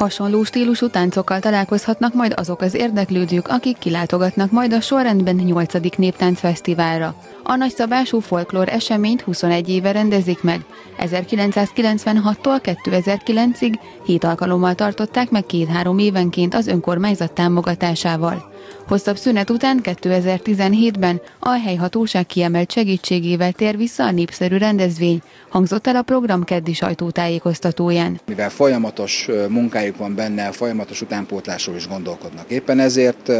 Hasonló stílusú táncokkal találkozhatnak majd azok az érdeklődők, akik kilátogatnak majd a sorrendben 8. néptáncfesztiválra. A nagyszabású folklór eseményt 21 éve rendezik meg. 1996-tól 2009-ig hét alkalommal tartották meg két-három évenként az önkormányzat támogatásával. Hosszabb szünet után 2017-ben a helyhatóság kiemelt segítségével tér vissza a népszerű rendezvény, hangzott el a program keddi sajtótájékoztatóján. Mivel folyamatos munkájuk van benne, folyamatos utánpótlásról is gondolkodnak. Éppen ezért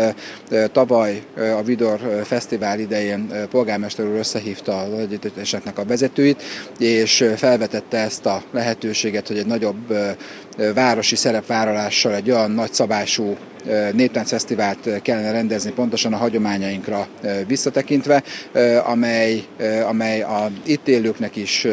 tavaly a Vidor Fesztivál idején polgármester úr összehívta az együtteseknek a vezetőit, és felvetette ezt a lehetőséget, hogy egy nagyobb városi szerepvállalással egy olyan nagyszabású néptáncfesztivált kellene rendezni pontosan a hagyományainkra visszatekintve, amely, amely a itt élőknek is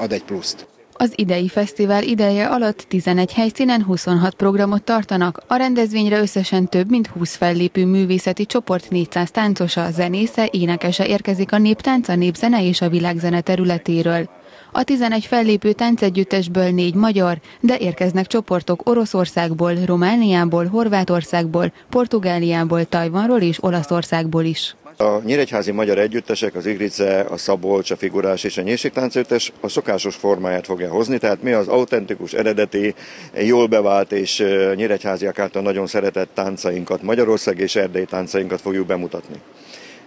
ad egy pluszt. Az idei fesztivál ideje alatt 11 helyszínen 26 programot tartanak. A rendezvényre összesen több mint 20 fellépő művészeti csoport 400 táncosa, zenésze, énekese érkezik a néptánc, a népzene és a világzene területéről. A 11 fellépő táncegyüttesből négy magyar, de érkeznek csoportok Oroszországból, Romániából, Horvátországból, Portugáliából, Tajvanról és Olaszországból is. A nyíregyházi magyar együttesek, az Igrice, a Szabolcs, a Figurás és a Nyírségtáncegyüttes a szokásos formáját fogja hozni, tehát mi az autentikus, eredeti, jól bevált és nyíregyháziak által nagyon szeretett táncainkat, Magyarország és Erdély táncainkat fogjuk bemutatni.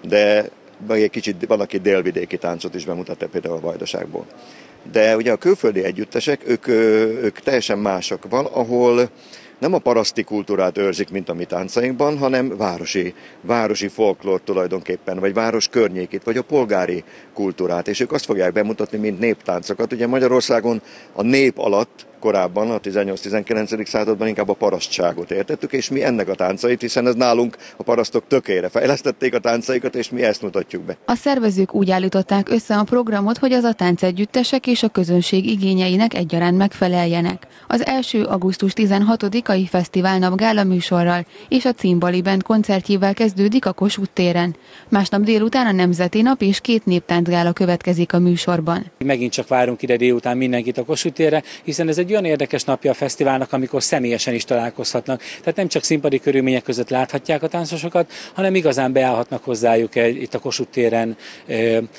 De meg egy kicsit van, aki délvidéki táncot is bemutatta például a Vajdaságból. De ugye a külföldi együttesek, ők, ők teljesen mások. Van, ahol nem a paraszti kultúrát őrzik, mint a mi táncainkban, hanem városi, városi folklór tulajdonképpen, vagy város környékét, vagy a polgári kultúrát, és ők azt fogják bemutatni, mint néptáncokat. Ugye Magyarországon a nép alatt korábban, a 18-19. században inkább a parasztságot értettük, és mi ennek a táncait, hiszen ez nálunk a parasztok tökére fejlesztették a táncaikat, és mi ezt mutatjuk be. A szervezők úgy állították össze a programot, hogy az a táncegyüttesek és a közönség igényeinek egyaránt megfeleljenek. Az első augusztus 16-ai fesztiválnap gála műsorral és a Cimbali Band koncertjével kezdődik a Kossuth téren. Másnap délután a Nemzeti Nap és két néptáncgála következik a műsorban. Megint csak várunk ide délután mindenkit a Kossuth térre, hiszen ez egy olyan érdekes napja a fesztiválnak, amikor személyesen is találkozhatnak. Tehát nem csak színpadi körülmények között láthatják a táncosokat, hanem igazán beállhatnak hozzájuk egy, itt a Kossuth téren,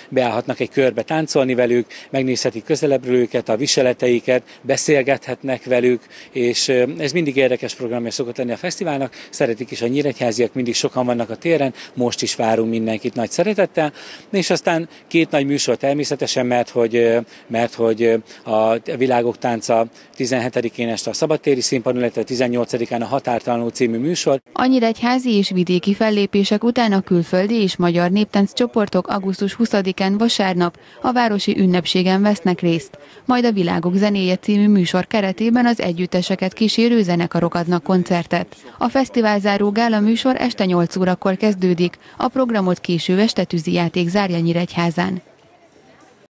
beállhatnak egy körbe táncolni velük, megnézhetik közelebbről őket, a viseleteiket, beszélgethetnek velük, és ez mindig érdekes programja szokott lenni a fesztiválnak. Szeretik is a nyíregyháziak, mindig sokan vannak a téren, most is várunk mindenkit nagy szeretettel, és aztán két nagy műsor természetesen, mert hogy, mert hogy a világok tánca 17-én este a Szabadtéri Színpadon, illetve 18-án a Határtalanul című műsor. Annyira egy házi és vidéki fellépések után a külföldi és magyar néptánc csoportok augusztus 20-án vasárnap a városi ünnepségen vesznek részt. Majd a Világok zenéje című műsor keretében az együtteseket kísérő zenekarok adnak koncertet. A fesztivál záró gála műsor este 8 órakor kezdődik, a programot késő este tűzijáték zárja Nyíregyházán.